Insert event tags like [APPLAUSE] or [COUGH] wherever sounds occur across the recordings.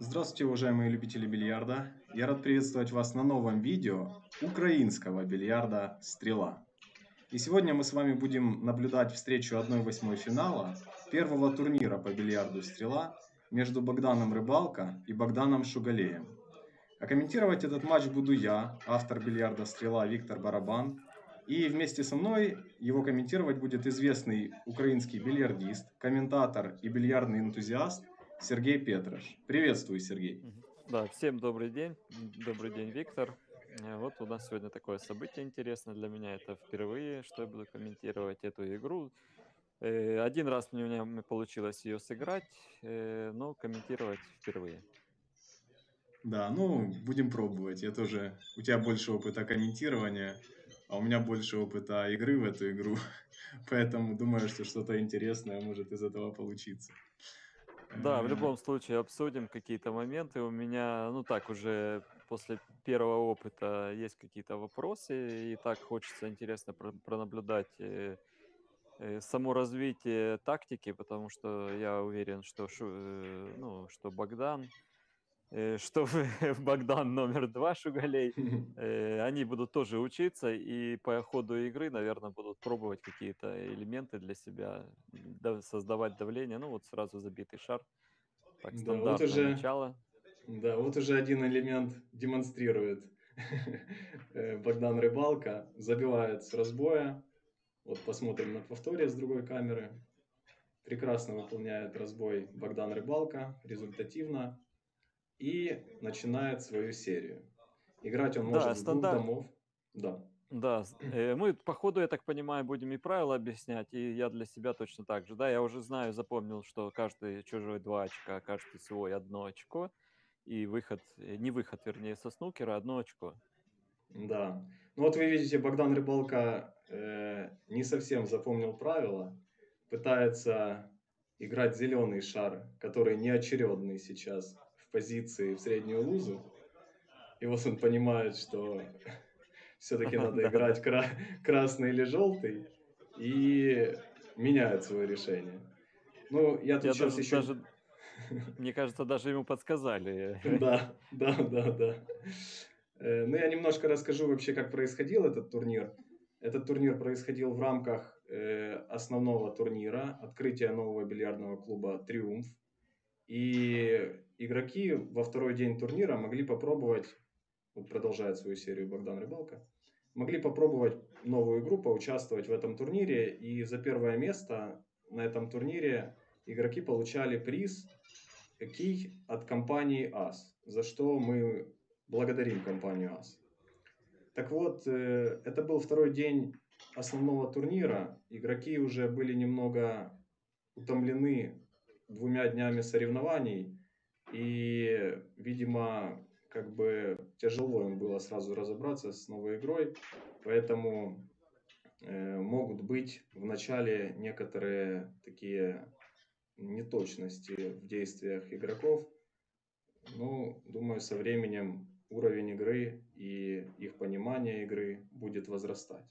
Здравствуйте, уважаемые любители бильярда. Я рад приветствовать вас на новом видео украинского бильярда «Стрела». И сегодня мы с вами будем наблюдать встречу 1-8 финала первого турнира по бильярду «Стрела» между Богданом Рыбалко и Богданом Шугалеем. А комментировать этот матч буду я, автор бильярда «Стрела» Виктор Барабан. И вместе со мной его комментировать будет известный украинский бильярдист, комментатор и бильярдный энтузиаст – Сергей Петрош. Приветствую, Сергей. Да, всем добрый день. Добрый день, Виктор. Э, вот у нас сегодня такое событие интересное для меня. Это впервые, что я буду комментировать эту игру. Э, один раз у меня получилось ее сыграть, э, но комментировать впервые. Да, ну, будем пробовать. Я тоже... У тебя больше опыта комментирования, а у меня больше опыта игры в эту игру. [LAUGHS] Поэтому думаю, что что-то интересное может из этого получиться. Да, в любом случае обсудим какие-то моменты. У меня, ну так, уже после первого опыта есть какие-то вопросы, и так хочется интересно про- пронаблюдать э, э, само развитие тактики, потому что я уверен, что, э, ну, что Богдан Э, что [LAUGHS] Богдан номер два Шугалей, [LAUGHS] э, они будут тоже учиться и по ходу игры, наверное, будут пробовать какие-то элементы для себя, создавать давление. Ну вот сразу забитый шар. Так, да, вот уже, начало. Да, вот уже один элемент демонстрирует [LAUGHS] э, Богдан Рыбалка. Забивает с разбоя. Вот посмотрим на повторе с другой камеры. Прекрасно выполняет разбой Богдан Рыбалка, результативно и начинает свою серию. Играть он может да, с двух домов. Да. Да, э, мы по ходу, я так понимаю, будем и правила объяснять, и я для себя точно так же. Да, я уже знаю, запомнил, что каждый чужой два очка, каждый свой одно очко, и выход, э, не выход, вернее, со снукера, одно очко. Да. Ну вот вы видите, Богдан Рыбалка э, не совсем запомнил правила, пытается играть зеленый шар, который неочередный сейчас позиции в среднюю лузу. И вот он понимает, что [LAUGHS] все-таки надо играть кра- красный или желтый, и меняет свое решение. Ну, я тут я сейчас даже, еще... Даже, мне кажется, даже ему подсказали. [LAUGHS] Да, да, да, да. Э, ну, я немножко расскажу вообще, как происходил этот турнир. Этот турнир происходил в рамках э, основного турнира, открытия нового бильярдного клуба «Триумф». И игроки во второй день турнира могли попробовать, вот продолжает свою серию Богдан Рыбалка, могли попробовать новую игру, поучаствовать в этом турнире. И за первое место на этом турнире игроки получали приз кий от компании АС, за что мы благодарим компанию АС. Так вот, э, это был второй день основного турнира. Игроки уже были немного утомлены двумя днями соревнований, и, видимо, как бы тяжело им было сразу разобраться с новой игрой, поэтому э, могут быть в начале некоторые такие неточности в действиях игроков. Ну, думаю, со временем уровень игры и их понимание игры будет возрастать.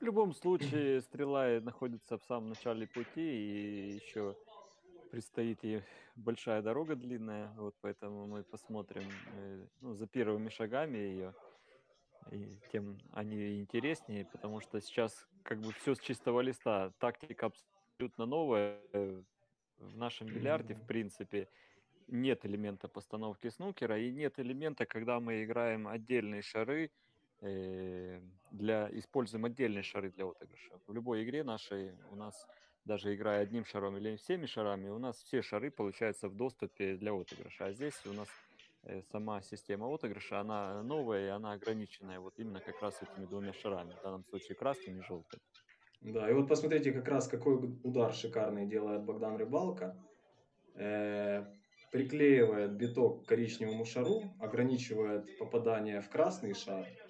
В любом случае, стрела находится в самом начале пути, и еще предстоит ей большая дорога длинная, вот поэтому мы посмотрим э, ну, за первыми шагами ее, и тем они интереснее, потому что сейчас как бы все с чистого листа, тактика абсолютно новая э, в нашем бильярде, в принципе, нет элемента постановки снукера и нет элемента, когда мы играем отдельные шары, для используем отдельные шары для отыгрыша. В любой игре нашей у нас, даже играя одним шаром или всеми шарами, у нас все шары получаются в доступе для отыгрыша. А здесь у нас э, сама система отыгрыша, она новая и она ограниченная вот именно как раз этими двумя шарами, в данном случае красным и желтым. Да, и вот посмотрите как раз какой удар шикарный делает Богдан Рыбалка. Э, приклеивает биток к коричневому шару, ограничивает попадание в красный шар –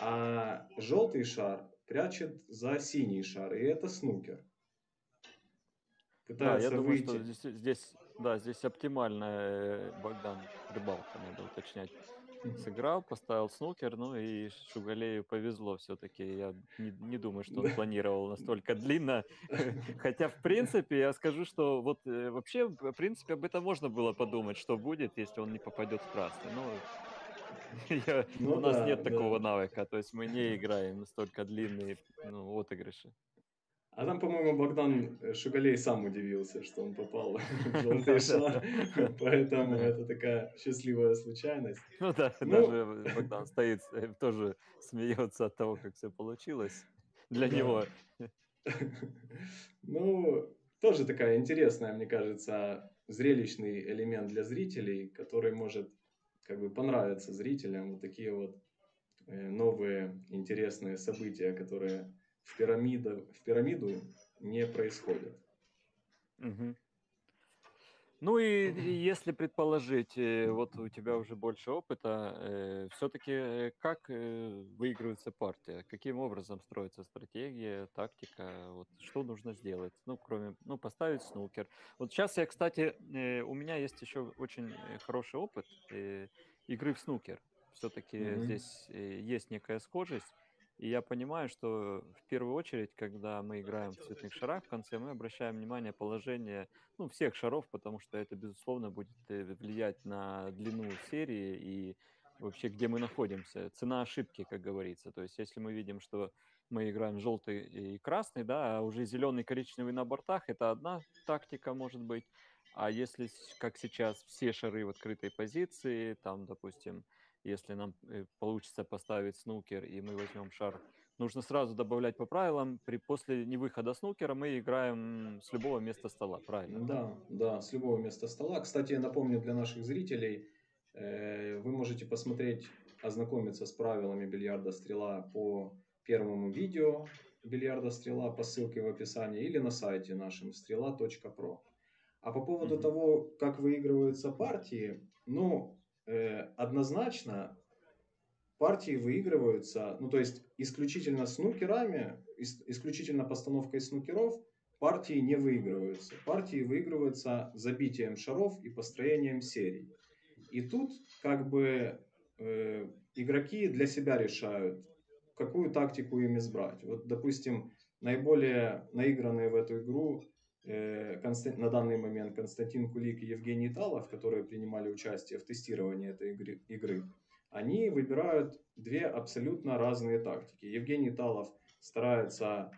а желтый шар прячет за синий шар, и это снукер. Пытается да, я выйти. думаю, что здесь, здесь, да, здесь оптимальная э, Богдан рыбалка, надо уточнять. сыграл, поставил снукер, ну и Шугалею повезло все-таки. Я не, не думаю, что он планировал настолько длинно. Хотя, в принципе, я скажу, что вот э, вообще, в принципе, об этом можно было подумать, что будет, если он не попадет в красный. Ну, я, ну, у нас да, нет да. такого навыка, то есть мы не играем настолько длинные ну, отыгрыши. А там, по-моему, Богдан Шугалей сам удивился, что он попал [LAUGHS] в [LAUGHS] желтый шар, поэтому это такая счастливая случайность. Ну да, ну, даже Богдан стоит, э, тоже смеется от того, как все получилось для него. Ну, тоже такая интересная, мне кажется, зрелищный элемент для зрителей, который может как бы понравиться зрителям. Вот такие вот э, новые интересные события, которые в, пирамида, в пирамиду не происходит. Угу. Ну и, если предположить, э, вот у тебя уже больше опыта, э, все-таки э, как э, выигрывается партия? Каким образом строится стратегия, тактика? Вот что нужно сделать? Ну, кроме, ну, поставить снукер. Вот сейчас я, кстати, э, у меня есть еще очень э, хороший опыт игры в снукер. Все-таки mm-hmm. здесь есть некая схожесть. И я понимаю, что в первую очередь, когда мы играем в цветных шарах, в конце мы обращаем внимание положение ну, всех шаров, потому что это, безусловно, будет э, влиять на длину серии и вообще, где мы находимся. Цена ошибки, как говорится. То есть, если мы видим, что мы играем желтый и красный, да, а уже зеленый, коричневый на бортах, это одна тактика может быть. А если, как сейчас, все шары в открытой позиции, там, допустим, если нам э, получится поставить снукер и мы возьмем шар, нужно сразу добавлять по правилам. При, после невыхода снукера мы играем с любого места стола, правильно? Да, да, с любого места стола. Кстати, я напомню для наших зрителей, э, вы можете посмотреть, ознакомиться с правилами бильярда стрела по первому видео бильярда стрела по ссылке в описании или на сайте нашем стрела.про. А по поводу mm-hmm. того, как выигрываются партии, ну, однозначно партии выигрываются, ну то есть исключительно снукерами, исключительно постановкой снукеров партии не выигрываются. Партии выигрываются забитием шаров и построением серий. И тут как бы э, игроки для себя решают, какую тактику им избрать. Вот, допустим, наиболее наигранные в эту игру Э, на данный момент Константин Кулик и Евгений Талов, которые принимали участие в тестировании этой игры, они выбирают две абсолютно разные тактики. Евгений Талов старается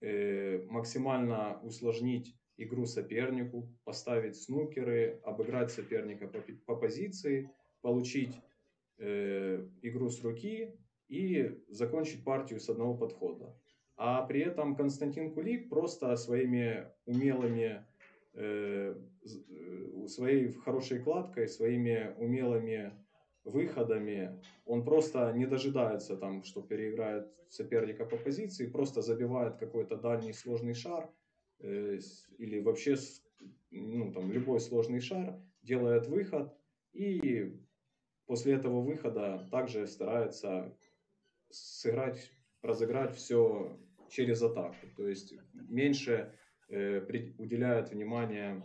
э, максимально усложнить игру сопернику, поставить снукеры, обыграть соперника по, по позиции, получить э, игру с руки и закончить партию с одного подхода. А при этом Константин Кулик просто своими умелыми, э, э, своей хорошей кладкой, своими умелыми выходами, он просто не дожидается там, что переиграет соперника по позиции, просто забивает какой-то дальний сложный шар э, или вообще ну, там, любой сложный шар, делает выход и после этого выхода также старается сыграть, разыграть все через атаку. То есть меньше э, уделяют внимание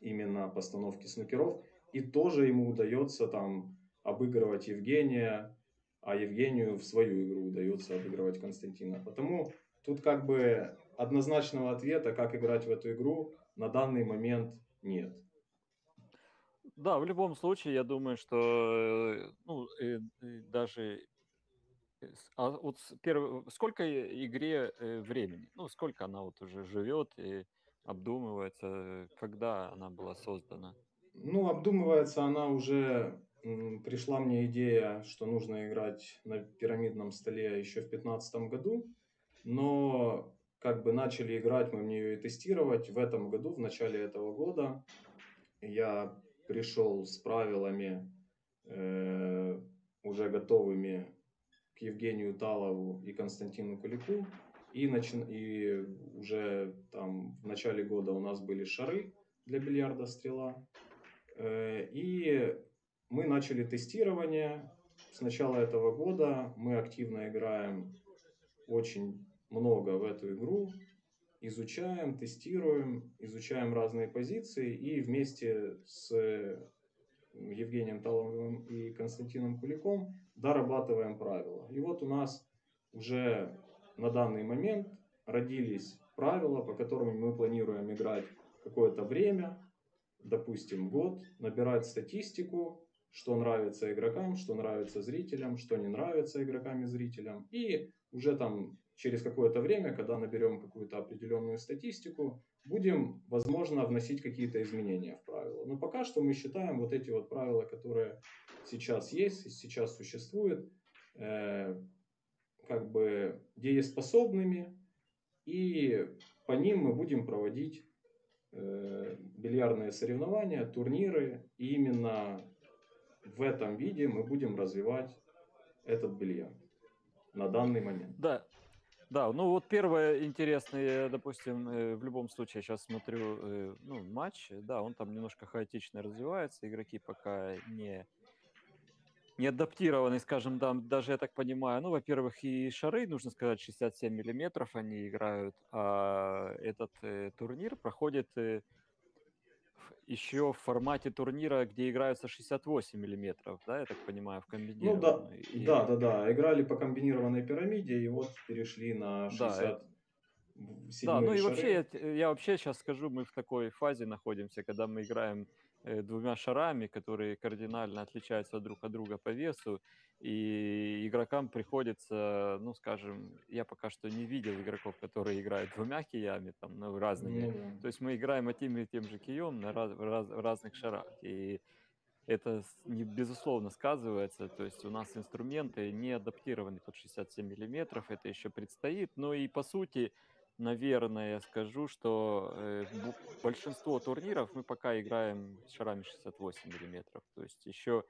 именно постановке снукеров. И тоже ему удается там обыгрывать Евгения, а Евгению в свою игру удается обыгрывать Константина. Потому тут как бы однозначного ответа, как играть в эту игру, на данный момент нет. Да, в любом случае, я думаю, что э, ну, э, даже а вот перв... сколько игре э, времени? Ну, сколько она вот уже живет и обдумывается, когда она была создана? Ну, обдумывается она уже... Пришла мне идея, что нужно играть на пирамидном столе еще в 2015 году, но как бы начали играть, мы в нее и тестировать. В этом году, в начале этого года, я пришел с правилами э, уже готовыми Евгению Талову и Константину Кулику. И, начи... и уже там в начале года у нас были шары для бильярда «Стрела». Э, и мы начали тестирование. С начала этого года мы активно играем очень много в эту игру, изучаем, тестируем, изучаем разные позиции и вместе с Евгением Таловым и Константином Куликом дорабатываем правила. И вот у нас уже на данный момент родились правила, по которым мы планируем играть какое-то время, допустим, год, набирать статистику, что нравится игрокам, что нравится зрителям, что не нравится игрокам и зрителям. И уже там через какое-то время, когда наберем какую-то определенную статистику, будем, возможно, вносить какие-то изменения в правила. Но пока что мы считаем вот эти вот правила, которые сейчас есть сейчас существуют, э, как бы дееспособными, и по ним мы будем проводить э, бильярдные соревнования, турниры, и именно в этом виде мы будем развивать этот бильярд на данный момент. Да, да, ну вот первое интересное, допустим, э, в любом случае, сейчас смотрю э, ну, матч, да, он там немножко хаотично развивается, игроки пока не не адаптированы, скажем, да, даже я так понимаю. Ну, во-первых, и шары, нужно сказать, 67 миллиметров они играют, а этот э, турнир проходит еще в формате турнира, где играются 68 миллиметров, да, я так понимаю, в комбинированной. Ну да, и... да, да, да, играли по комбинированной пирамиде и вот перешли на 60 да, да, ну и вообще, я, я вообще сейчас скажу, мы в такой фазе находимся, когда мы играем э, двумя шарами, которые кардинально отличаются друг от друга по весу, и игрокам приходится, ну, скажем, я пока что не видел игроков, которые играют двумя киями, там, ну, разными. Mm-hmm. То есть мы играем одним и тем же кием на раз, раз, разных шарах. И это не, безусловно сказывается. То есть у нас инструменты не адаптированы под 67 миллиметров, это еще предстоит. Но и по сути, наверное, я скажу, что э, большинство турниров мы пока играем шарами 68 миллиметров. То есть еще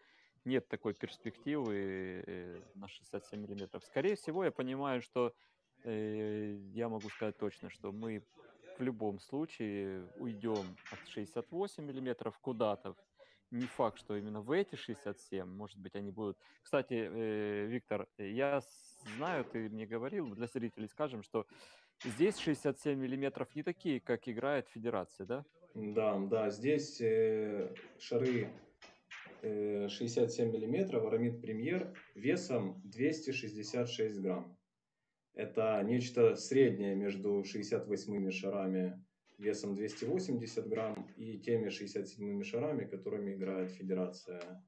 нет такой перспективы э, на 67 миллиметров. Скорее всего, я понимаю, что э, я могу сказать точно, что мы в любом случае уйдем от 68 миллиметров куда-то. Не факт, что именно в эти 67, может быть, они будут. Кстати, э, Виктор, я знаю, ты мне говорил, для зрителей скажем, что здесь 67 миллиметров не такие, как играет Федерация, да? Да, да, здесь э, шары 67 э, миллиметров Арамид Премьер весом 266 грамм. Это нечто среднее между 68 шарами весом 280 грамм и теми 67 шарами, которыми играет Федерация.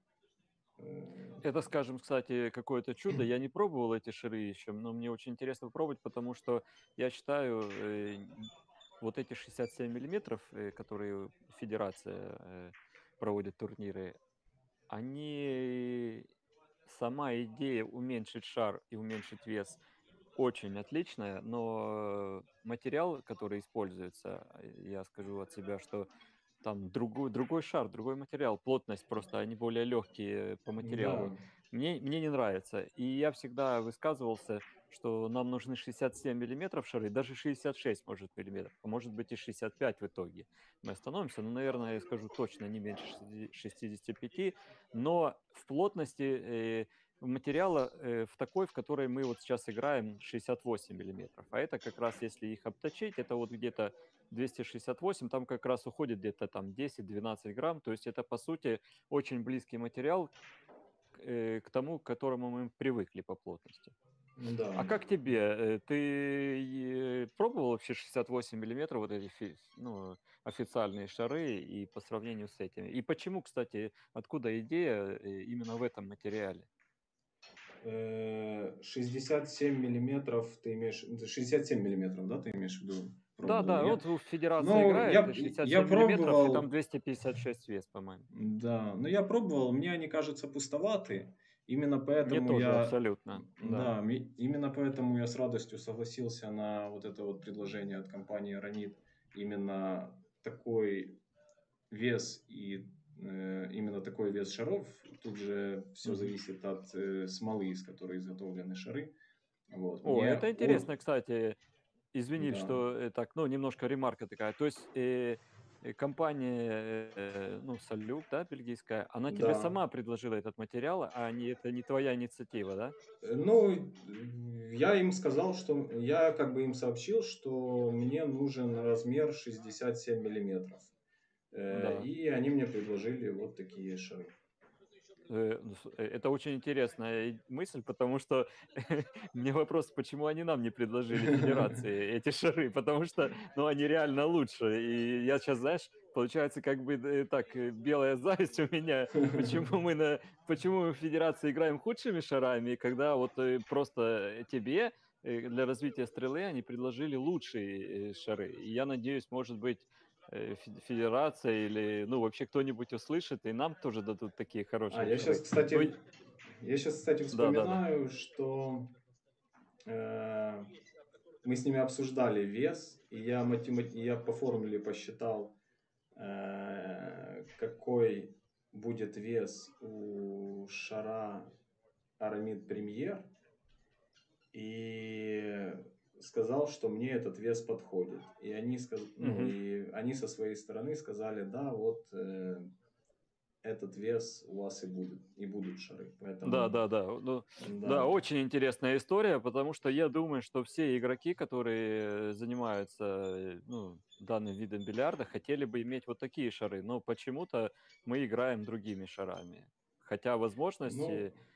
Э, Это, скажем, кстати, какое-то чудо. [CLEARS THROAT] Я не пробовал эти шары еще, но мне очень интересно попробовать, потому что я считаю, э, вот эти 67 миллиметров, которые Федерация проводит турниры, они сама идея уменьшить шар и уменьшить вес очень отличная, но материал, который используется, я скажу от себя, что там другой, другой шар, другой материал, плотность просто, они более легкие по материалу. Да. Мне, мне не нравится. И я всегда высказывался, что нам нужны 67 миллиметров шары, даже 66 может миллиметров, а может быть и 65 в итоге. Мы остановимся, ну, наверное, я скажу точно не меньше 65, но в плотности э, материала э, в такой, в которой мы вот сейчас играем 68 миллиметров. А это как раз, если их обточить, это вот где-то 268, там как раз уходит где-то там 10-12 грамм, то есть это по сути очень близкий материал э, к тому, к которому мы привыкли по плотности. Да. А как тебе? Э, ты пробовал вообще 68 миллиметров вот эти ну, официальные шары и по сравнению с этими? И почему, кстати, откуда идея э, именно в этом материале? 67 э, миллиметров ты имеешь... 67 миллиметров, да, ты имеешь в виду? Да, да, я... вот в Федерации ну, играет я, 67 я пробовал... и там 256 вес, по-моему. Да, но я пробовал, мне они кажутся пустоваты. Именно поэтому Мне тоже, я абсолютно. Да. да, именно поэтому я с радостью согласился на вот это вот предложение от компании Ранит. Именно такой вес и э, именно такой вес шаров. Тут же все зависит от э, смолы, из которой изготовлены шары. Вот. О, Мне это интересно, он... кстати. Извини, да. что э, так, ну, немножко ремарка такая. То есть э, Э, компания, э, ну, Салюк, да, бельгийская, она тебе сама предложила этот материал, а не, это не твоя инициатива, да? Э, ну, я им сказал, что я как бы им сообщил, что мне нужен размер 67 миллиметров. Да. И они мне предложили вот такие шары. Э, ну, э, это очень интересная мысль, потому что [LAUGHS] мне вопрос, почему они нам не предложили [LAUGHS] федерации эти шары, потому что, ну, они реально лучше. И я сейчас, знаешь, получается как бы э, так белая [LAUGHS] зависть у меня, почему мы на, почему мы в федерации играем худшими шарами, когда вот просто тебе для развития стрелы они предложили лучшие шары. И я надеюсь, может быть, федерация или, ну, вообще кто-нибудь услышит, и нам тоже дадут такие хорошие. А, я сейчас, кстати, ну, я сейчас, кстати, вспоминаю, да, да, да. что э, мы с ними обсуждали вес, и я, математи... я по формуле посчитал, э, какой будет вес у шара Арамид Премьер, и сказал, что мне этот вес подходит. И они, сказ... mm-hmm. ну, и они со своей стороны сказали, да, вот э, этот вес у вас и будет, и будут шары. Поэтому... Да, да, да. Ну, да. Да, очень интересная история, потому что я думаю, что все игроки, которые занимаются ну, данным видом бильярда, хотели бы иметь вот такие шары, но почему-то мы играем другими шарами. Хотя возможности... Ну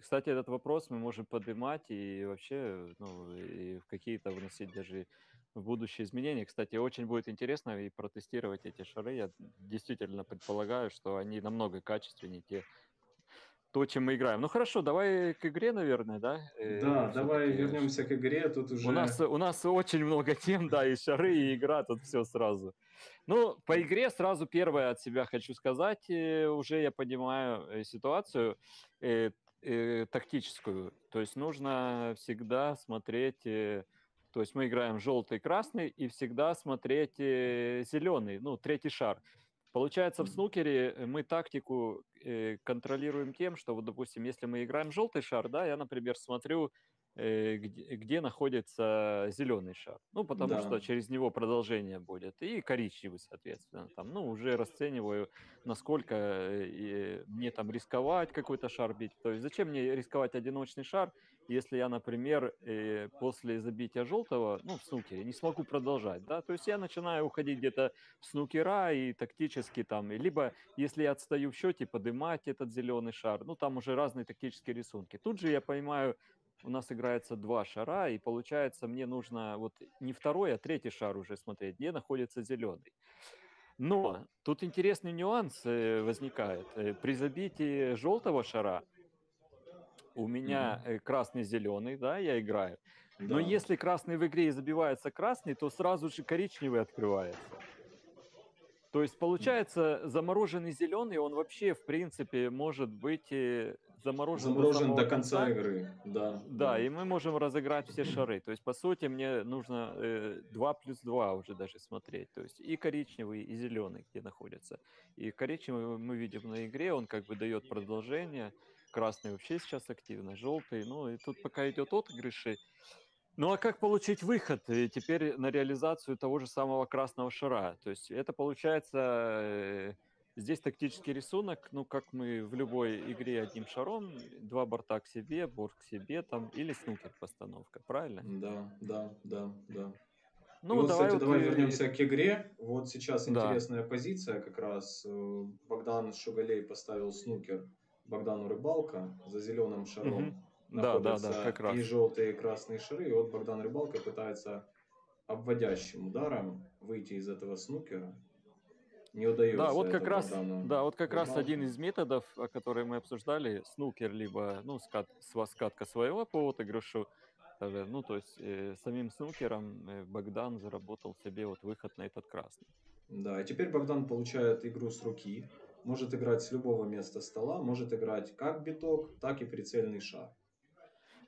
кстати, этот вопрос мы можем поднимать и вообще ну, и в какие-то вносить даже в будущее изменения. Кстати, очень будет интересно и протестировать эти шары. Я действительно предполагаю, что они намного качественнее те, то, чем мы играем. Ну хорошо, давай к игре, наверное, да? Э, да, э, давай вернемся к игре. Тут уже у нас у нас очень много тем, да, и шары, и игра, тут все сразу. Ну, по игре сразу первое от себя хочу сказать. Э, уже я понимаю э, ситуацию э, тактическую. То есть нужно всегда смотреть, э, то есть мы играем желтый, красный и всегда смотреть э, зеленый, ну, третий шар. Получается, в снукере мы тактику э, контролируем тем, что, вот, допустим, если мы играем желтый шар, да, я, например, смотрю Э, где, где находится зеленый шар. Ну, потому да. что через него продолжение будет. И коричневый, соответственно. Там, ну, уже расцениваю, насколько э, мне там рисковать какой-то шар бить. То есть зачем мне рисковать одиночный шар, если я, например, э, после забития желтого, ну, в снукере, не смогу продолжать, да? То есть я начинаю уходить где-то в снукера и тактически там, либо если я отстаю в счете, поднимать этот зеленый шар. Ну, там уже разные тактические рисунки. Тут же я понимаю, у нас играется два шара, и получается, мне нужно вот не второй, а третий шар уже смотреть, где находится зеленый. Но тут интересный нюанс э, возникает. Э, при забитии желтого шара у меня mm-hmm. красный-зеленый, да, я играю. Да. Но если красный в игре и забивается красный, то сразу же коричневый открывается. То есть получается замороженный зеленый, он вообще в принципе может быть заморожен, заморожен до, до конца, конца игры. Да, да, да, и мы можем разыграть все шары. То есть, по сути, мне нужно э, 2 плюс 2 уже даже смотреть. То есть и коричневый, и зеленый, где находятся. И коричневый мы видим на игре, он как бы дает продолжение. Красный вообще сейчас активно, желтый. Ну и тут пока идет отыгрыши. Ну а как получить выход и теперь на реализацию того же самого красного шара? То есть это получается э, Здесь тактический рисунок, ну, как мы в любой игре одним шаром, два борта к себе, борт к себе, там, или снукер постановка, правильно? Да, да, да, да. Ну, вот, давай, кстати, вот давай и... вернемся к игре. Вот сейчас да. интересная позиция как раз. Э, Богдан Шугалей поставил снукер Богдану Рыбалка за зеленым шаром. Угу. Да, да, да, как раз. И желтые, и красные шары. И вот Богдан Рыбалка пытается обводящим ударом выйти из этого снукера не удается. Да, вот как раз, да, вот как раз один из методов, который мы обсуждали, снукер либо ну скат, скатка своего по отыгрышу, ну то есть э, самим снукером э, Богдан заработал себе вот выход на этот красный. Да, и теперь Богдан получает игру с руки, может играть с любого места стола, может играть как биток, так и прицельный шар.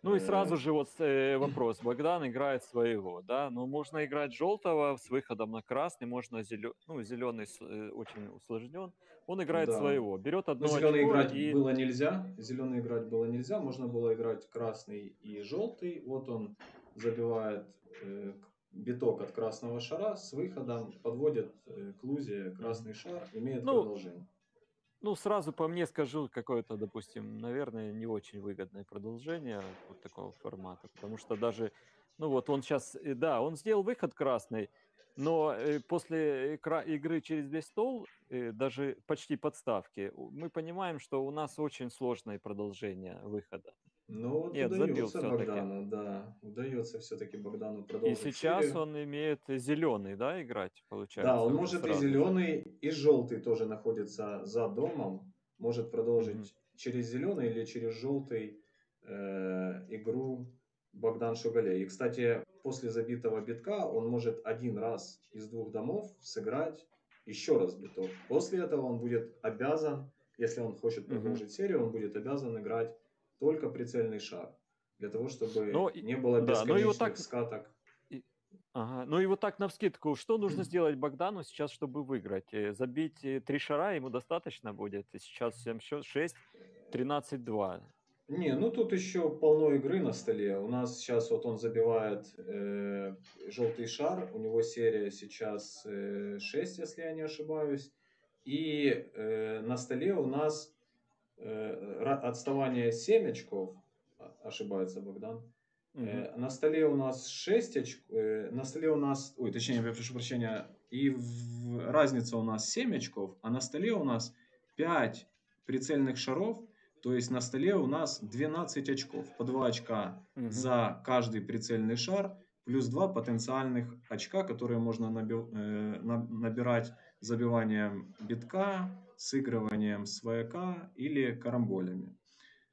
Ну и сразу же вот э, вопрос. Богдан играет своего, да? Ну, можно играть желтого с выходом на красный, можно зелё... ну, зеленый э, очень усложнен. Он играет да. своего, берет одно ну, зеленый играть и... было нельзя, зеленый играть было нельзя, можно было играть красный и желтый. Вот он забивает э, биток от красного шара с выходом, подводит э, к лузе красный шар, имеет ну, продолжение. Ну, сразу по мне скажу, какое-то, допустим, наверное, не очень выгодное продолжение вот такого формата. Потому что даже, ну вот он сейчас, да, он сделал выход красный, Но э, после игры через весь стол, э, даже почти подставки, мы понимаем, что у нас очень сложное продолжение выхода. Ну, вот Нет, удается Богдану, да, удается все-таки Богдану продолжить. И сейчас серию. он имеет зеленый, да, играть, получается? Да, он может сразу. и зеленый, и желтый тоже находится за домом, может продолжить mm-hmm. через зеленый или через желтый э, игру Богдан Шугалей. И, кстати, после забитого битка он может один раз из двух домов сыграть еще раз биток. После этого он будет обязан, если он хочет продолжить mm-hmm. серию, он будет обязан играть только прицельный шар. Для того, чтобы но, не было бесконечных да, так... скаток. Ага. Ну и вот так на вскидку, что нужно сделать Богдану сейчас, чтобы выиграть? Э, забить э, три шара ему достаточно будет? Сейчас 7 счет 6, 13-2. Не, ну тут еще полно игры на столе. У нас сейчас вот он забивает э, желтый шар. У него серия сейчас э, 6, если я не ошибаюсь. И э, на столе у нас отставание 7 очков, а, ошибается Богдан. Угу. На столе у нас 6 очков, э, на столе у нас, ой, точнее, я прошу прощения, и в, разница у нас 7 очков, а на столе у нас 5 прицельных шаров, то есть на столе у нас 12 очков, по 2 очка угу. за каждый прицельный шар, плюс 2 потенциальных очка, которые можно наби- э, набирать забиванием битка, сыгрыванием свояка или карамболями.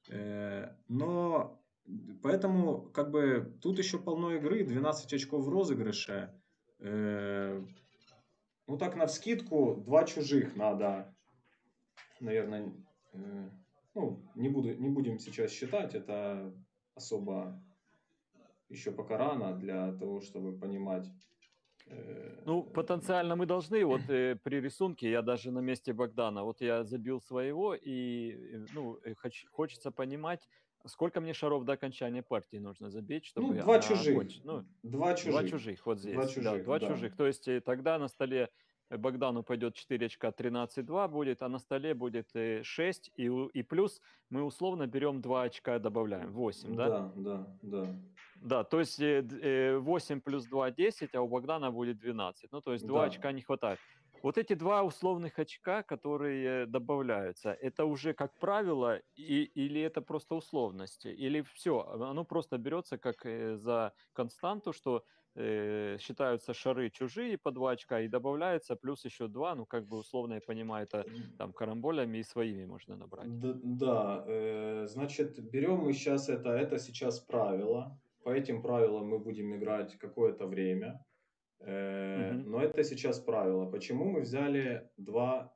Э, но поэтому как бы тут еще полно игры, 12 очков в розыгрыше. Э, ну так на вскидку два чужих надо, наверное, э, ну не, буду, не будем сейчас считать, это особо еще пока рано для того, чтобы понимать, ну, потенциально мы должны, вот [CLEARS THROAT] э, при рисунке, я даже на месте Богдана, вот я забил своего, и, э, ну, э, хоч, хочется понимать, сколько мне шаров до окончания партии нужно забить, чтобы... Ну, два чужих. Оконч... Ну, два чужих. Два чужих, вот здесь. Два чужих, да, два да. чужих. То есть тогда на столе Богдану пойдет 4 очка, 13-2 будет, а на столе будет 6, и, и плюс мы условно берем 2 очка, добавляем, 8, да? Да, да, да. Да, то есть 8 плюс 2 – 10, а у Богдана будет 12. Ну, то есть 2 да. очка не хватает. Вот эти два условных очка, которые добавляются, это уже как правило, и, или это просто условности, или все, оно просто берется как э, за константу, что э, считаются шары чужие по 2 очка и добавляется плюс еще 2, ну как бы условно я понимаю, это там карамболями и своими можно набрать. Да, да э, значит, берем мы сейчас это, это сейчас правило, по этим правилам мы будем играть какое-то время. Э, Но это сейчас правило. Почему мы взяли два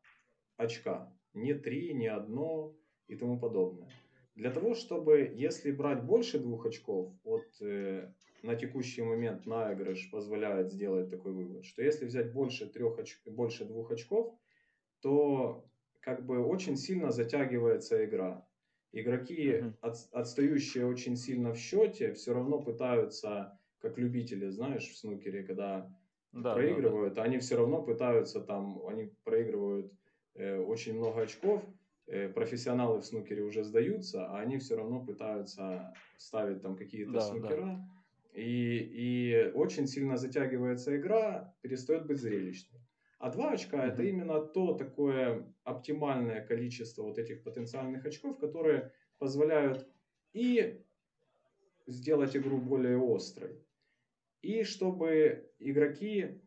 очка? Не три, не одно и тому подобное. Для того, чтобы, если брать больше двух очков, вот э, на текущий момент наигрыш позволяет сделать такой вывод, что если взять больше, трех оч... больше двух очков, то как бы очень сильно затягивается игра. Игроки, uh-huh. от, отстающие очень сильно в счете, все равно пытаются, как любители, знаешь, в снукере, когда да, проигрывают, да, да. они все равно пытаются там, они проигрывают э, очень много очков, э, профессионалы в снукере уже сдаются, а они все равно пытаются ставить там какие-то да, снукера. Да. И, и очень сильно затягивается игра, перестает быть зрелищной. А 2 очка mm-hmm. это именно то такое оптимальное количество вот этих потенциальных очков, которые позволяют и сделать игру более острой, и чтобы игроки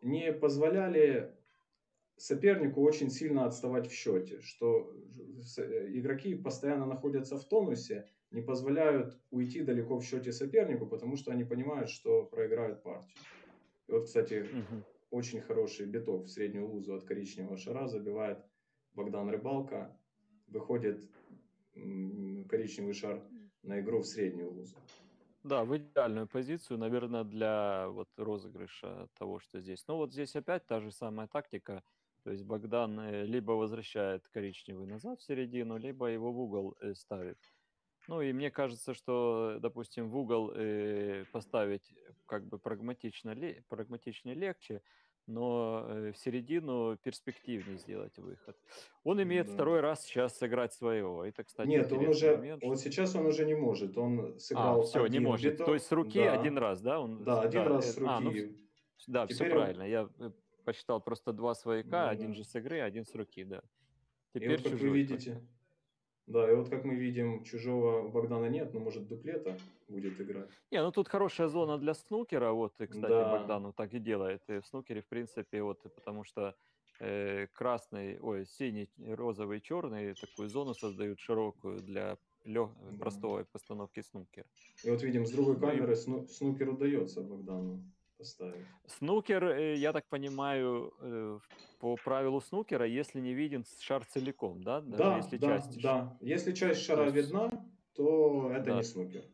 не позволяли сопернику очень сильно отставать в счете, что игроки постоянно находятся в тонусе, не позволяют уйти далеко в счете сопернику, потому что они понимают, что проиграют партию. И вот, кстати, угу очень хороший биток в среднюю лузу от коричневого шара забивает Богдан Рыбалка. Выходит коричневый шар на игру в среднюю лузу. Да, в идеальную позицию, наверное, для вот розыгрыша того, что здесь. Но вот здесь опять та же самая тактика. То есть Богдан э, либо возвращает коричневый назад в середину, либо его в угол э, ставит. Ну и мне кажется, что, допустим, в угол э, поставить как бы прагматично, прагматичнее легче, но в середину перспективнее сделать выход. Он имеет да. второй раз сейчас сыграть своего. Это, кстати, Нет, он уже, момент, вот сейчас он уже не может. Он сыграл а, все, не может. Биток. То есть с руки да. один раз, да? Он, да, один да, раз с руки. А, ну, Да, все Теперь правильно. Я э, посчитал просто два свояка, да, один да. же с игры, один с руки, да. И Теперь вот как вы видите, да, и вот как мы видим, чужого Богдана нет, но может дуплета будет играть. Не, ну тут хорошая зона для снукера, вот, и, кстати, Да, Богдан вот так и делает. И в снукере, в принципе, вот, и потому что э, красный, ой, синий, розовый, черный такую зону создают широкую для лё- да. простой постановки снукера. И вот видим, с другой Ну и камеры сну- снукер удается Богдану поставить. снукер, э, я так понимаю, э, по правилу снукера, если не виден шар целиком, да, даже Да, если да, часть, да. Если часть то шара есть, видна, то это да, не снукер.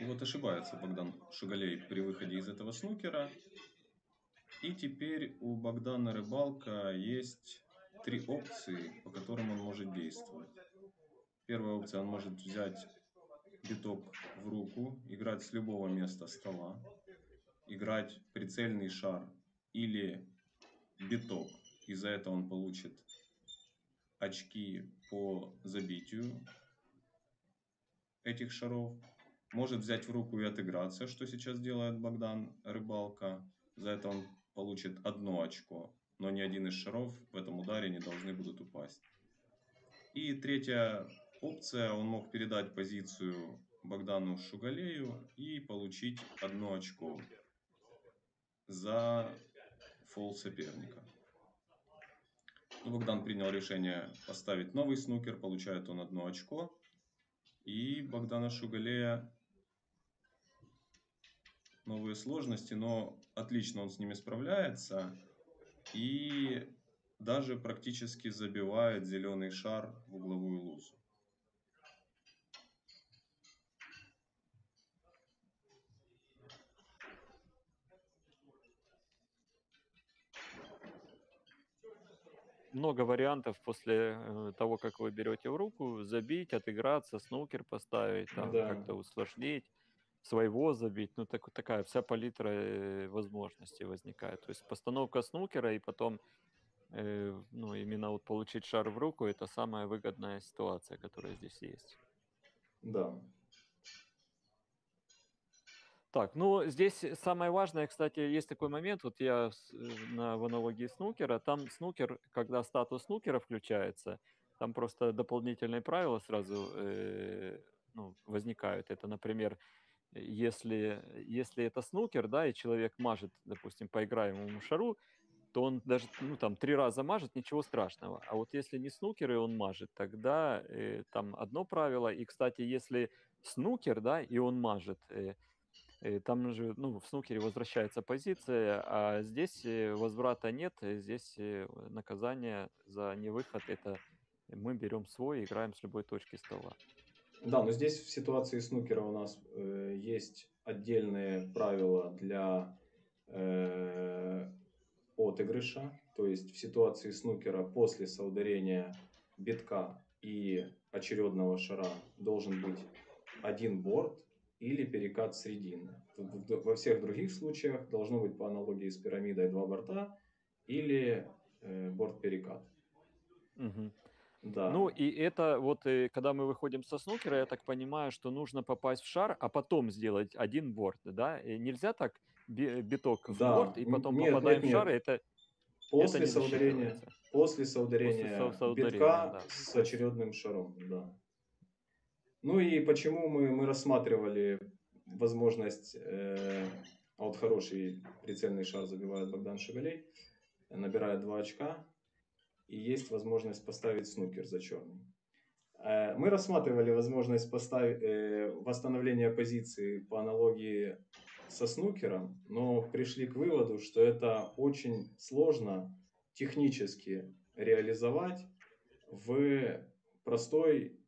И вот ошибается Богдан Шугалей при выходе из этого снукера. И теперь у Богдана Рыбалка есть три опции, по которым он может действовать. Первая опция, он может взять биток в руку, играть с любого места стола, играть прицельный шар или биток. И за это он получит очки по забитию этих шаров. Может взять в руку и отыграться, что сейчас делает Богдан Рыбалка. За это он получит одно очко, но ни один из шаров в этом ударе не должны будут упасть. И третья опция, он мог передать позицию Богдану Шугалею и получить одно очко за фол соперника. Но Богдан принял решение поставить новый снукер, получает он одно очко. И Богдана Шугалея новые сложности, но отлично он с ними справляется. И даже практически забивает зеленый шар в угловую лузу. много вариантов после э, того, как вы берете в руку, забить, отыграться, снукер поставить, там Да. как-то усложнить, своего забить. Ну, так, такая вся палитра э, возможностей возникает. То есть постановка снукера и потом э, ну, именно вот получить шар в руку, это самая выгодная ситуация, которая здесь есть. Да. Так, ну здесь самое важное, кстати, есть такой момент, вот я э, на, в аналогии снукера, там снукер, когда статус снукера включается, там просто дополнительные правила сразу э, ну, возникают. Это, например, э, если, если это снукер, да, и человек мажет, допустим, по играемому шару, то он даже, ну, там, три раза мажет, ничего страшного. А вот если не снукер, и он мажет, тогда э, там одно правило. И, кстати, если снукер, да, и он мажет, э, э, там же, ну, в снукере возвращается позиция, а здесь э, возврата нет, э, здесь э, наказание за невыход, это мы берем свой и играем с любой точки стола. Да, но здесь в ситуации снукера у нас э, есть отдельные правила для э, отыгрыша. То есть в ситуации снукера после соударения битка и очередного шара должен быть один борт или перекат средины. Во всех других случаях должно быть по аналогии с пирамидой два борта или э, борт-перекат. Мгм. Да. Ну и это вот, э, когда мы выходим со снукера, я так понимаю, что нужно попасть в шар, а потом сделать один борт, да? И нельзя так би- биток в Да, борт и потом нет, попадаем нет, в шар, нет. и это, это После не соударения, после соударения После со- соударения, битка да. с очередным шаром, да. Ну и почему мы, мы рассматривали возможность, э, а вот хороший прицельный шар забивает Богдан Шагалей, набирает 2 очка, и есть возможность поставить снукер за черный. Э, Мы рассматривали возможность поставить э, восстановления позиции по аналогии со снукером, но пришли к выводу, что это очень сложно технически реализовать в простой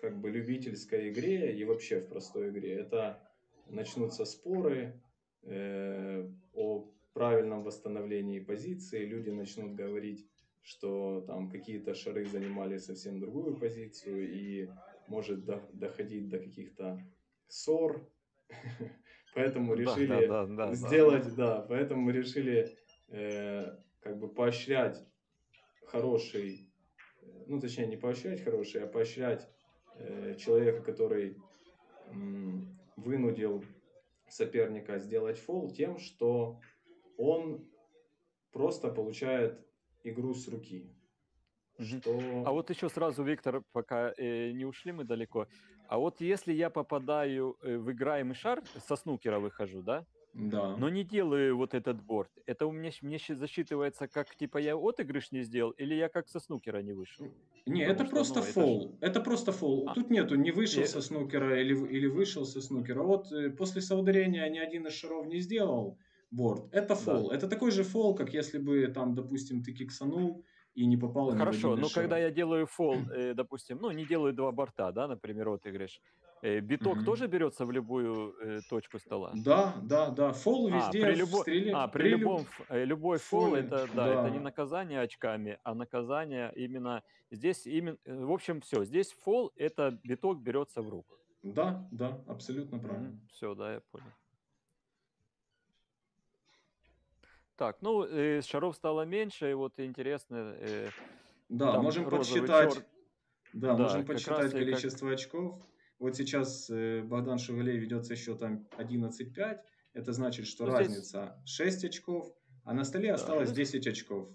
как бы любительской игре и вообще в простой игре. Это начнутся споры э, о правильном восстановлении позиции, люди начнут говорить, что там какие-то шары занимали совсем другую позицию и может до- доходить до каких-то ссор. [LAUGHS] Поэтому решили да, да, да, да. сделать, да, поэтому решили э, как бы поощрять хороший ну точнее не поощрять хорошие, а поощрять э, человека, который м, вынудил соперника сделать фол тем, что он просто получает игру с руки. Что... А вот еще сразу, Виктор, пока э, не ушли мы далеко. А вот если я попадаю э, в играемый шар, со снукера выхожу, да? Да. Но не делаю вот этот борт. Это у меня мне засчитывается как типа я отыгрыш не сделал, или я как со снукера не вышел? Не, Потому это что, просто ну, это ж- фол. Это просто фол. А. Тут нету не вышел И- со снукера или, или вышел со снукера. Вот э, после соударения ни один из шаров не сделал борт. Это фол. Это такой же фол, как если бы там, допустим, ты киксанул и не попал Хорошо, но когда я делаю фол, [CLEARS THROAT] э, допустим, ну не делаю два борта, да, например, отыгрыш, э, биток Мгм. тоже берется в любую э, точку стола? Да, да, да. Фол А, везде при, в любо- стреле. а, при, при люб- любом, ф- э, любой фол, фоле, это, да, это не да. наказание очками, а наказание именно здесь, именно, в общем, все, здесь фол, это биток берется в руку. Да, да, абсолютно правильно. Все, да, я понял. Так, ну, э, шаров стало меньше, и вот интересно, э, Да, там можем подсчитать. чёр- Да, Да, можем подсчитать и как- количество очков. Вот сейчас э, Богдан Шевелей ведет со счетом 11-5. Это значит, что Ну, здесь- разница 6 очков, а на столе Да, осталось ну, 10 очков.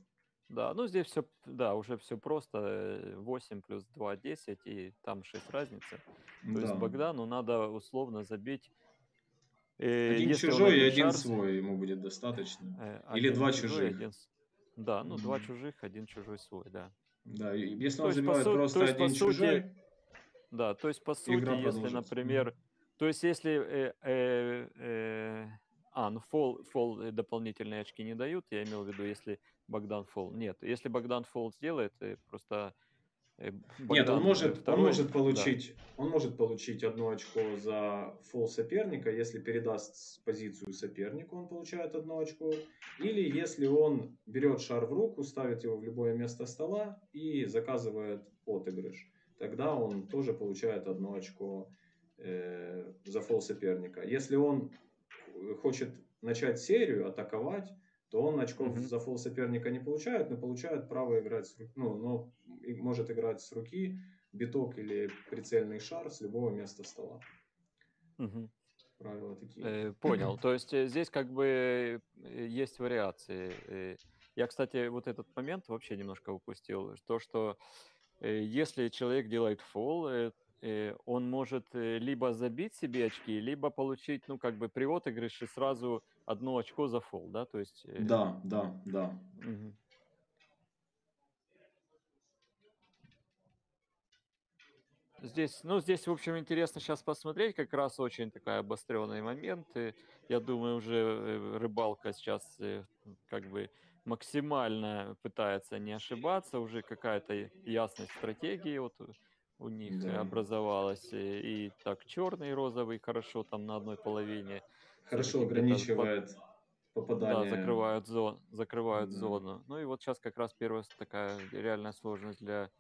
Да, ну здесь все, да, уже все просто. э, 8 плюс 2, 10, и там 6 разницы. То есть Да. Богдану надо условно забить... э, Один если чужой и один шар, свой ему будет достаточно. э, Или два чужой, чужих. один Да, ну два чужих, один чужой свой, да. Да, и если То он забивает су- просто то есть, один сути, чужой, Да, то есть по сути, если, например, то есть если... э, э, э, а, ну фол, фол э, дополнительные очки не дают, я имел в виду, если Богдан фол. Нет, если Богдан фол сделает, просто... э, Нет, он э, может, второй- он может да. получить, он может получить одно очко за фол соперника, если передаст позицию сопернику, он получает одно очко. Или если он берет шар в руку, ставит его в любое место стола и заказывает отыгрыш, тогда он тоже получает одно очко э, за фол соперника. Если он э, хочет начать серию, атаковать, то он очков Мгм. за фол соперника не получает, но получает право играть, с ру- ну, но может играть с руки биток или прицельный шар с любого места стола. Мгм. Правила такие. Э, Понял. То есть э, здесь как бы э, есть вариации. Э, Я, кстати, вот этот момент вообще немножко упустил. То, что если человек делает фол, он может либо забить себе очки, либо получить, ну, как бы при отыгрыше сразу одно очко за фол, да? То есть... э, Да, да, да. мгм. Здесь, ну, здесь, в общем, интересно сейчас посмотреть, как раз очень такая обостренный момент. И я думаю, уже э, рыбалка сейчас э, как бы максимально пытается не ошибаться, уже какая-то ясность стратегии вот у- них э, Да. образовалась. И, и так черный и розовый хорошо там на одной половине. Хорошо ограничивает попадание. да, закрывают, зон, закрывают Да. зону. Ну и вот сейчас как раз первая такая реальная сложность для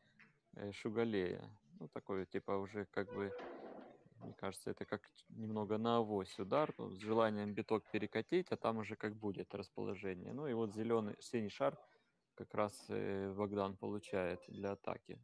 э, Шугалея. Ну, такой, типа, уже как бы, мне кажется, это как немного на авось удар, ну, с желанием биток перекатить, а там уже как будет расположение. Ну и вот зеленый, синий шар как раз э, Богдан получает для атаки.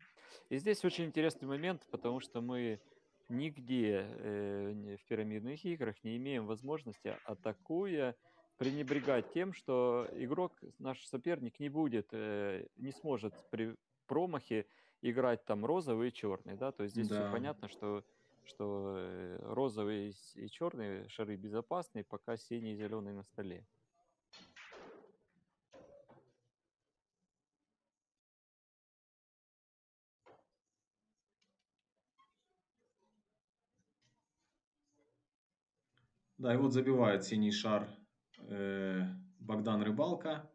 И здесь очень интересный момент, потому что мы нигде э, в пирамидных играх не имеем возможности, атакуя, пренебрегать тем, что игрок, наш соперник, не будет, э, не сможет при промахе играть там розовый и черный, да, то есть здесь все Да. понятно, что что э, розовый и черный шары безопасны, пока синий и зеленый на столе. Да, и вот забивает синий шар э, Богдан Рыбалка,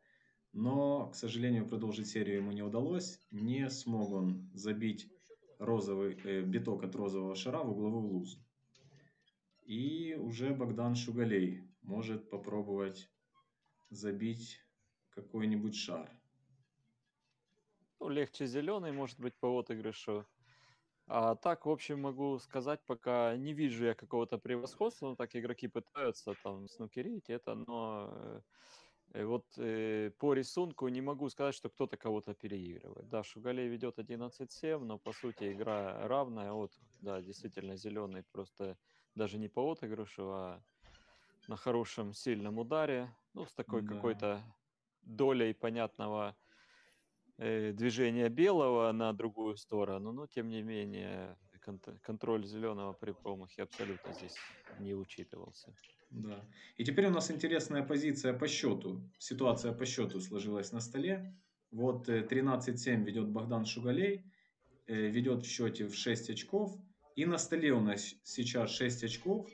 но, к сожалению, продолжить серию ему не удалось. Не смог он забить розовый, э, биток от розового шара в угловую лузу. И уже Богдан Шугалей может попробовать забить какой-нибудь шар. Ну, легче зеленый, может быть, по отыгрышу. А так, в общем, могу сказать, пока не вижу я какого-то превосходства, но так игроки пытаются там снукерить это, но э, Э, вот э, по рисунку не могу сказать, что кто-то кого-то переигрывает. Да, Шугалей ведет 11-7, но по сути игра равная. Вот, да, действительно, зеленый просто даже не по отыгрышу, а на хорошем сильном ударе. Ну, с такой Да. какой-то долей понятного э, движения белого на другую сторону. Но, тем не менее, кон- контроль зеленого при промахе абсолютно здесь не учитывался. Да. И теперь у нас интересная позиция по счету. Ситуация по счету сложилась на столе. Вот э, 13-7 ведет Богдан Шугалей, э, ведет в счете в 6 очков. И на столе у нас сейчас 6 очков.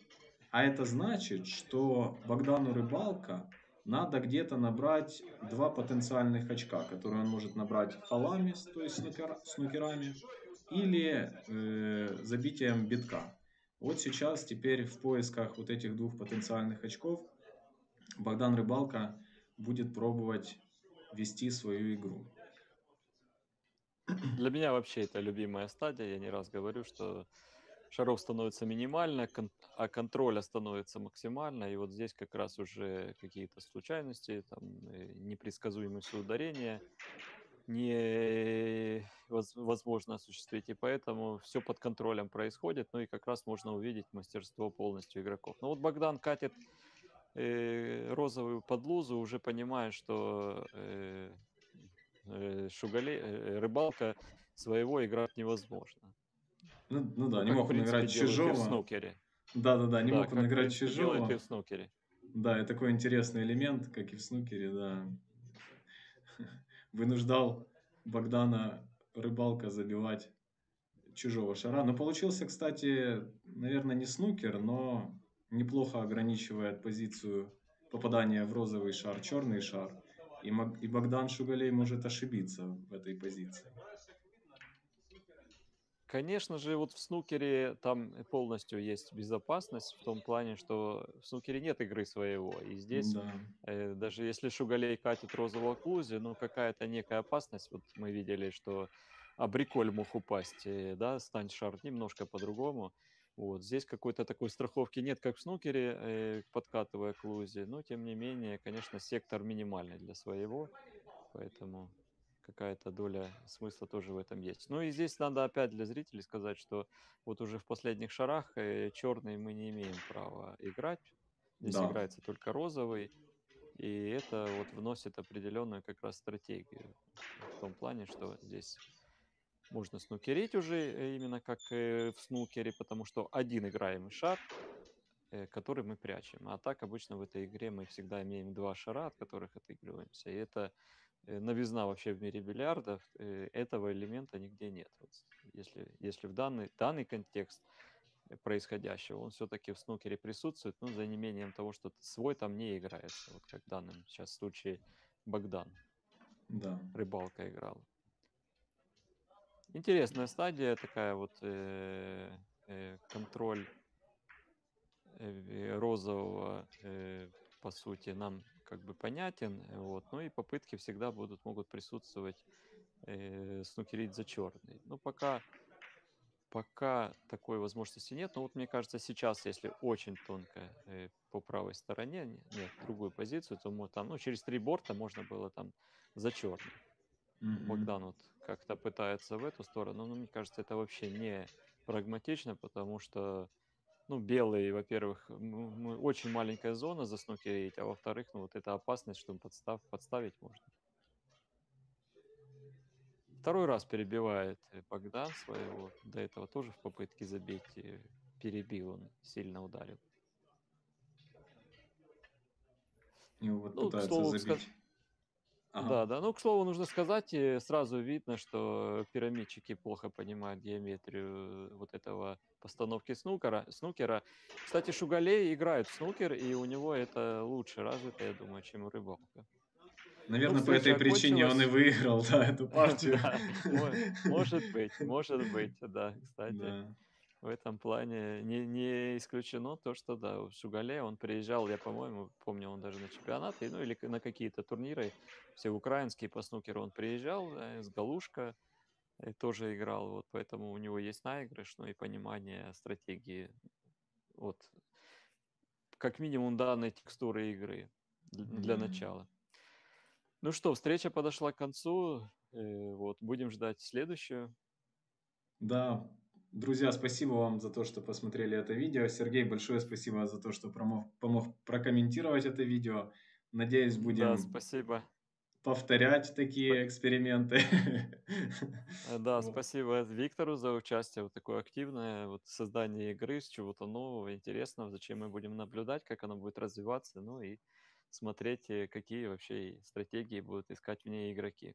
А это значит, что Богдану Рыбалка надо где-то набрать два потенциальных очка, которые он может набрать фалами, то есть снукера- снукерами, или э, забитием битка. Вот сейчас теперь в поисках вот этих двух потенциальных очков Богдан Рыбалка будет пробовать вести свою игру. Для меня вообще это любимая стадия. Я не раз говорю, что шаров становится минимально, кон- а контроля становится максимально. И вот здесь как раз уже какие-то случайности, там, э, непредсказуемость ударения не воз- возможно осуществить. И поэтому все под контролем происходит. Ну и как раз можно увидеть мастерство полностью игроков. Ну вот Богдан катит э, розовую подлузу, уже понимая, что э, э, Шугале, э, рыбалка своего играть невозможно. Ну, ну да, Ну, не как, мог он играть в чужого. снукере. Да, да, да, не Да, мог он как, играть чужого. и в снукере. Да, и такой интересный элемент, как и в снукере, да. Вынуждал Богдана Рыбалка забивать чужого шара. Но получился, кстати, наверное, не снукер, но неплохо ограничивает позицию попадания в розовый шар, черный шар. И Богдан Шугалей может ошибиться в этой позиции. Конечно же, вот в снукере там полностью есть безопасность в том плане, что в снукере нет игры своего. И здесь Да. Э, даже если Шугалей катит розового клузи, ну какая-то некая опасность. Вот мы видели, что Абриколь мог упасть, э, да, стань шар немножко по-другому. Вот здесь какой-то такой страховки нет, как в снукере, э, подкатывая к лузе. Но тем не менее, конечно, сектор минимальный для своего, поэтому какая-то доля смысла тоже в этом есть. Ну и здесь надо опять для зрителей сказать, что вот уже в последних шарах черный мы не имеем права играть. Здесь Да. играется только розовый. И это вот вносит определенную как раз стратегию в том плане, что здесь можно снукерить уже э, именно как э, в снукере, потому что один играемый шар, э, который мы прячем. А так обычно в этой игре мы всегда имеем два шара, от которых отыгрываемся. И это э, новизна вообще в мире бильярдов. э, Этого элемента нигде нет. Вот если, если в данный, данный контекст э, происходящего, он все-таки в снукере присутствует, ну, за неимением того, что свой там не играется, вот как в данном сейчас случае Богдан, Да. рыбалка играл. Интересная стадия такая вот э, э, контроль э, розового, э, по сути, нам как бы понятен, вот, но и попытки всегда будут, могут присутствовать э, снукерить за черный. Ну, пока, пока такой возможности нет, но вот мне кажется, сейчас, если очень тонко э, по правой стороне, не- нет, другую позицию, то мо- там, ну, через три борта можно было там за черный. Мгм. Богдан вот как-то пытается в эту сторону, но мне кажется, это вообще не прагматично, потому что, ну, белый, во-первых, м- очень маленькая зона заснукерить, а во-вторых, ну, вот эта опасность, что подстав, подставить можно. Второй раз перебивает э, Богдан своего, до этого тоже в попытке забить э, перебил он, сильно ударил. Его вот Ну, к пытаются слову, забить. Ага. Да, да. Ну, к слову, нужно сказать, э, сразу видно, что пирамидчики плохо понимают геометрию вот этого постановки снукера. снукера. Кстати, Шугалей играет в снукер, и у него это лучше развито, я думаю, чем у Рыбалка. Наверное, Ну, по этой встреча причине он и выиграл, да, эту [LAUGHS] партию. Может [LAUGHS] быть, может быть, да, кстати. Да. В этом плане не, не исключено то, что да, у Шугале он приезжал, я, по-моему, помню, он даже на чемпионаты, ну или на какие-то турниры, все украинские по снукеру он приезжал, э, с Галушка э, тоже играл, вот поэтому у него есть наигрыш, ну и понимание стратегии, вот, как минимум данной текстуры игры для Мгм. начала. Ну что, встреча подошла к концу. Э, вот, будем ждать следующую. Да, друзья, спасибо вам за то, что посмотрели это видео. Сергей, большое спасибо за то, что помог, помог прокомментировать это видео. Надеюсь, будем Да, спасибо. повторять такие эксперименты. Э, Да, [LAUGHS] спасибо Виктору за участие вот такое активное вот в создании игры с чего-то нового, интересного, зачем мы будем наблюдать, как оно будет развиваться, ну и смотреть, э, какие вообще стратегии будут искать в ней игроки.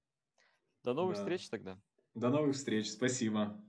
До новых Да. встреч тогда. До новых встреч. Спасибо.